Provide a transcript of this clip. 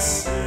ます。